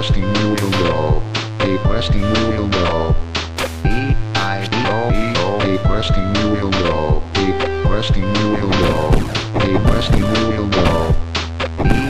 question you will know. A question you will know. E I E O E O. A question you will know. A question you will know. A question you will know. E